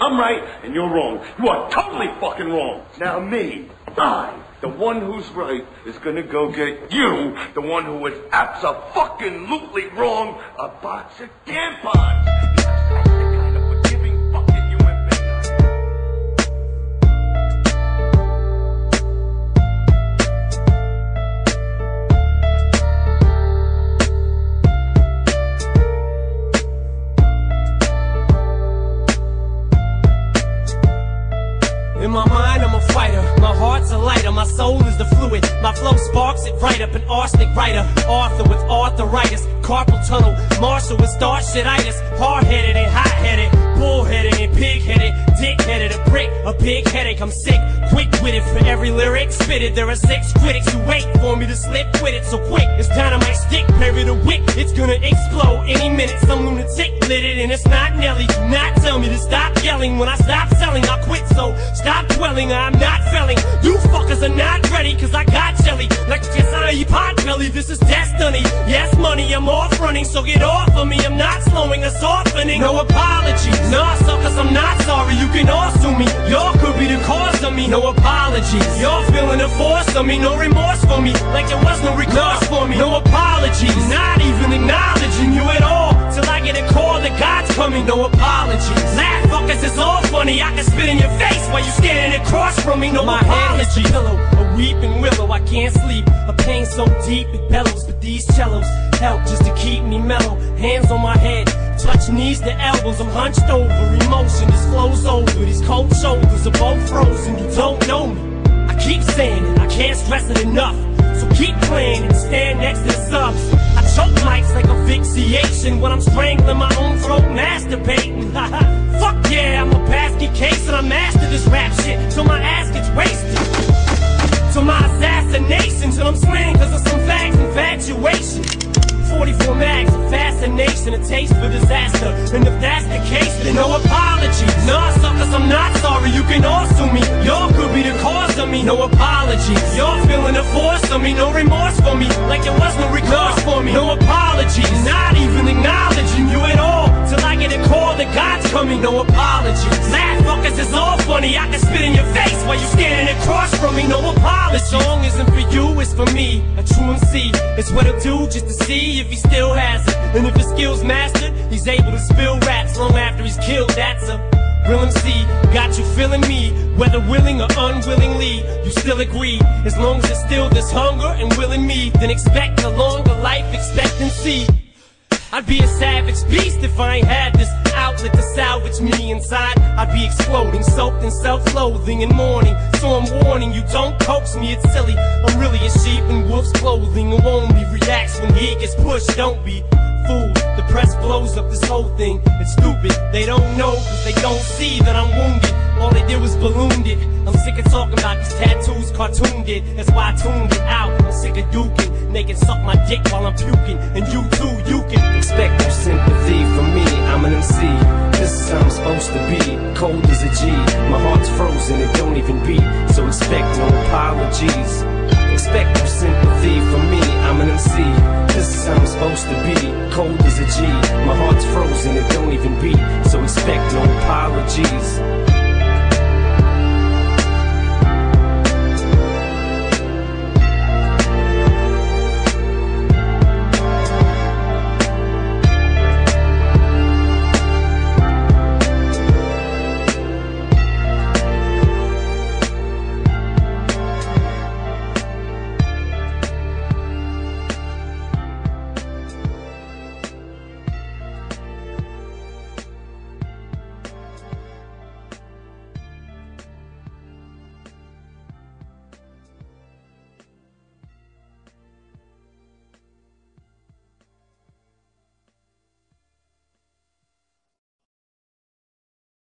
I'm right and you're wrong. You are totally fucking wrong. Now me, I, the one who's right, is gonna go get you, the one who is absolutely wrong, a box of tampons. Arsenic writer. Arthur with arthritis. Carpal tunnel. Marshall with starshititis. Hard headed and hot headed. bull-headed and pig headed. Dick headed. A prick. A big headache. I'm sick. Quick witted for every lyric spitted. There are six critics who wait for me to slip with it. So quick. It's dynamite stick. Parry the wick. It's gonna explode any minute. Some lunatic lit it and it's not Nelly. Do not tell me to stop yelling. When I stop selling, I quit. So stop dwelling. I'm not felling. You fuckers are not ready. Cause I got pot. This is destiny. Yes, money. I'm off running. So get off of me. I'm not slowing a softening. No apologies. Nah, suckers, I'm not sorry. You can all sue me. Y'all could be the cause of me. No apologies. Y'all feeling the force of me. No remorse for me. Like there was no recourse for me. No apologies. Not even acknowledging you at all. Till I get a call that God's coming. No apologies. Laugh, fuckers, it's all funny. I can spit in your face while you standing across from me. No My head hits the pillow, a weeping willow. I can't sleep. A pain so deep it bellows, but these cellos help just to keep me mellow. Hands on my head, touch knees to elbows. I'm hunched over, emotion just flows over. These cold shoulders are both frozen. You don't know me. I keep saying it, I can't stress it enough. So keep playing and stand next to the subs. I choke mics like asphyxiation when I'm strangling my own throat, masturbating. Yeah, I'm a basket case and I master this rap shit. Till my ass gets wasted. To my assassination till I'm slain cause of some fags infatuation. 44 mags of fascination, a taste for disaster. And if that's the case, then no apologies Nah, suckers, I'm not sorry, you can all sue me Y'all could be the cause of me, no apologies Y'all feeling the force of me, no remorse for me. Like it was no recourse apologies. Laugh, fuckers, it's all funny. I can spit in your face while you standing across from me, no apologies. Song isn't for you, it's for me. A true MC, it's what he'll do just to see if he still has it. And if his skills mastered, he's able to spill raps Long after he's killed, that's a Real MC, got you feeling me Whether willing or unwillingly. You still agree. As long as it's still this hunger and will in me Then expect a longer life expectancy. I'd be a savage beast if I ain't had salvage me inside. I'd be exploding, soaked in self-loathing and mourning. So I'm warning you, don't coax me, it's silly. I'm really a sheep in wolf's clothing who only reacts when he gets pushed. Don't be fooled. The press blows up this whole thing. It's stupid. They don't know cause they don't see that I'm wounded. All they did was ballooned it. I'm sick of talking about these tattoos cartooned it. That's why I tuned it out. I'm sick of duking. They suck my dick while I'm puking. And you too, you can Expect no sympathy from me, I'm an MC. This is how I'm supposed to be, cold as a G. My heart's frozen, it don't even beat, so expect no apologies. Expect no sympathy from me, I'm an MC. This is how I'm supposed to be, cold as a G. My heart's frozen, it don't even beat, so expect no apologies.